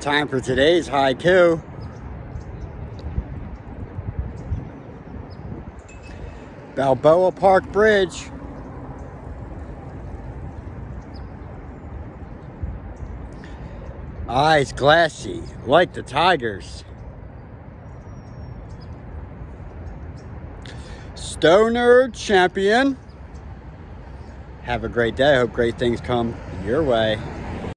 Time for today's haiku. Balboa Park Bridge. Eyes glassy, like the Tigers. Stoner champion. Have a great day. I Hope great things come your way.